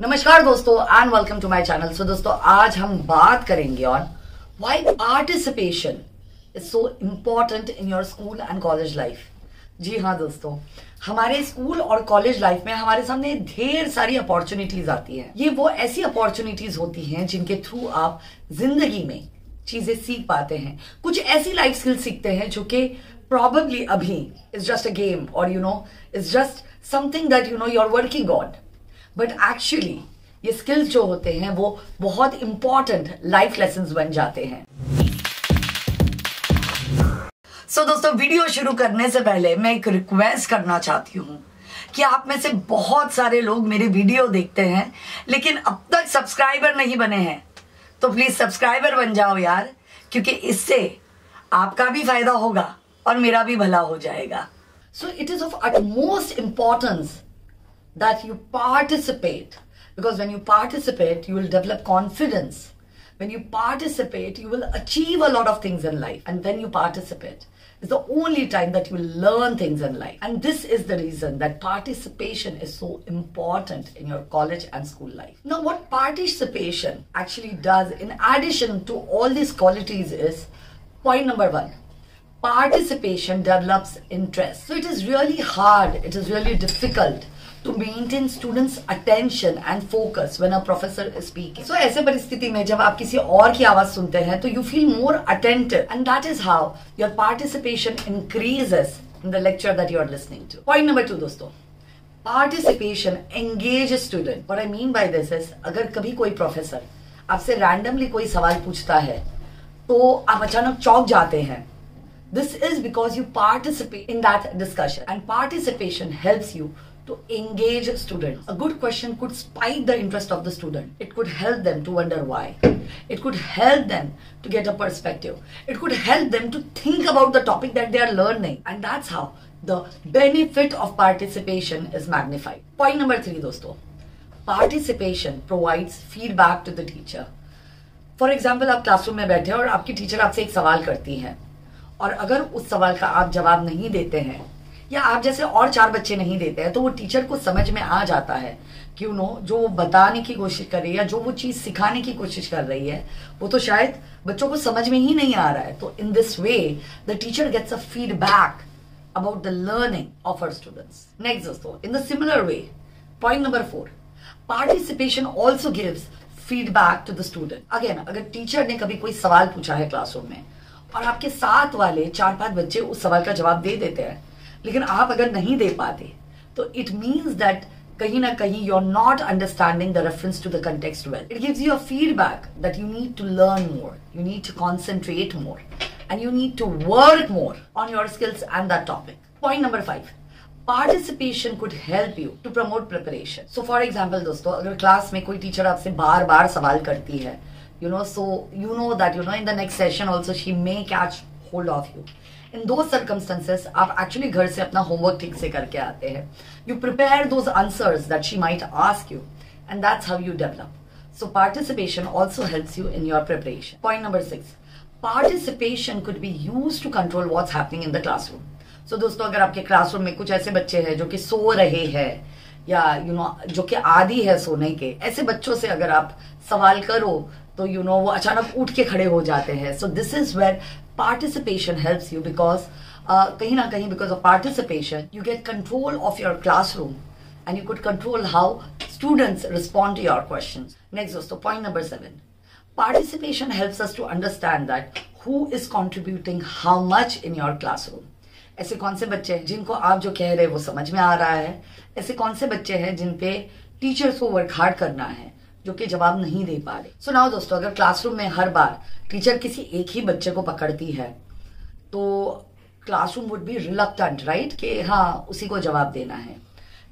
नमस्कार दोस्तों and welcome to my channel so दोस्तों, आज हम बात करेंगे on why participation is so important in your school and college life जी हाँ दोस्तों, हमारे स्कूल और कॉलेज लाइफ में हमारे सामने ढेर सारी अपॉर्चुनिटीज़ आती हैं। ये वो ऐसी अपॉर्चुनिटीज़ होती हैं जिनके थ्रू आप ज़िंदगी में चीज़ें सीख पाते हैं। कुछ ऐसी लाइफ स्किल सीखते हैं जो कि प्रॉबली अभी इज़ जस्ट अ गेम और you know is just something that you know you are working on but actually ये स्किल्स जो होते हैं वो बहुत इंपॉर्टेंट लाइफ लेसन बन जाते हैं। सो so, दोस्तों वीडियो शुरू करने से पहले मैं एक रिक्वेस्ट करना चाहती हूँ कि आप में से बहुत सारे लोग मेरे वीडियो देखते हैं लेकिन अब तक सब्सक्राइबर नहीं बने हैं। तो प्लीज़ सब्सक्राइबर बन जाओ यार क्योंकि इससे आपका भी फ़ायदा होगा और मेरा भी भला हो जाएगा। So it is of utmost importance that you participate. Because when you participate, you will develop confidence. When you participate, you will achieve a lot of things in life. And when you participate, it's the only time that you will learn things in life. And this is the reason that participation is so important in your college and school life. Now, what participation actually does, in addition to all these qualities, is point number one participation develops interest. So, it is really hard, it is really difficult to maintain students attention and focus when a professor speak so ऐसे परिस्थिति में जब आप किसी और की आवाज़ सुनते हैं तो you feel more attentive and that is how your participation increases in the lecture that you are listening to point number two दोस्तों. पार्टिसिपेशन एंगेज स्टूडेंट और आई मीन बाई दिस अगर कभी कोई प्रोफेसर आपसे रैंडमली कोई सवाल पूछता है तो आप अचानक चौक जाते हैं. This is because you participate in that discussion and participation help you to engage students. A good question could spike the interest of the student. It could help them to wonder why. It could help them to get a perspective. It could help them to think about the topic that they are learning. And that's how the benefit of participation is magnified. Point number three, dosto. Participation provides feedback to the teacher. For example आप classroom में बैठे और आपकी teacher आपसे एक सवाल करती है और अगर उस सवाल का आप जवाब नहीं देते हैं या आप जैसे और चार बच्चे नहीं देते हैं तो वो टीचर को समझ में आ जाता है कि नो जो वो बताने की कोशिश कर रही है या जो वो चीज़ सिखाने की कोशिश कर रही है, वो तो शायद बच्चों को समझ में ही नहीं आ रहा है। तो in this way the teacher gets a feedback about the learning of our students next दोस्तों in the similar way point number four participation also gives feedback to the student again अगर टीचर ने कभी कोई सवाल पूछा है classroom में, और आपके साथ वाले चार पाँच बच्चे उस सवाल का जवाब दे देते हैं लेकिन आप अगर नहीं दे पाते तो इट मीन्स दैट कहीं ना कहीं you are not understanding the reference to the context well it gives you a feedback that you need to learn more you need to concentrate more and you need to work more on your skills and that topic. Point number five. Participation could help you to promote preparation so for example दोस्तों, अगर class में कोई teacher आपसे बार बार सवाल करती है you know so you know that you know in the next session also she may catch hold of you in those circumstances आप actually घर से अपना होमवर्क ठीक से करके आते हैं। You prepare those answers that she might ask you and that's how you develop so participation also helps you in your preparation point number six participation could be use to control what's happening in the classroom so दोस्तों अगर आपके classroom में कुछ ऐसे बच्चे हैं जो कि सो रहे हैं या यू you नो know, जो कि आदि है सोने के ऐसे बच्चों से अगर आप सवाल करो तो यू you नो know, वो अचानक उठ के खड़े हो जाते हैं। So this is where participation helps you because uh, kahin na kahin because of participation you get control of your classroom and you could control how students respond to your questions next dosto point number 7 participation helps us to understand that who is contributing how much in your classroom ऐसे कौन से बच्चे हैं जिनको आप जो कह रहे हैं वो समझ में आ रहा है ऐसे कौन से बच्चे हैं जिन पे टीचर्स को वर्क हार्ड करना है जो कि जवाब नहीं दे पा रहे। सुनाओ दोस्तों, अगर क्लासरूम में हर बार टीचर किसी एक ही बच्चे को पकड़ती है तो classroom would be reluctant right कि हाँ उसी को जवाब देना है।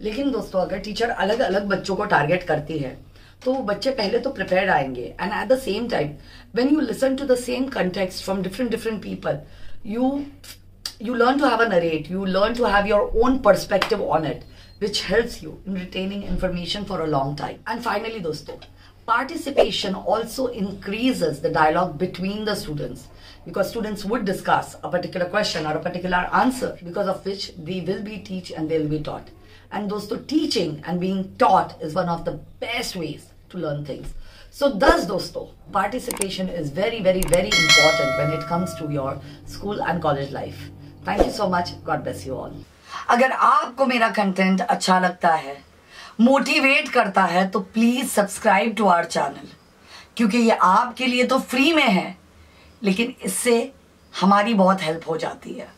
लेकिन दोस्तों, अगर टीचर अलग अलग बच्चों को टारगेट करती है तो बच्चे पहले तो प्रिपेयर आएँगे। And at the same time when you listen to the same contact from different different people you you learn to have a narrate, you learn to have your own perspective on it which helps you in retaining information for a long time. And finally, dosto, participation also increases the dialogue between the students because students would discuss a particular question or a particular answer because of which they will be teach and they will be taught. And dosto, teaching and being taught is one of the best ways to learn things. So thus dosto, participation is very, very, very important when it comes to your school and college life. Thank you so much. God bless you all. अगर आपको मेरा content अच्छा लगता है motivate करता है तो please subscribe to our channel क्योंकि ये आपके लिए तो फ्री में है, लेकिन इससे हमारी बहुत हेल्प हो जाती है।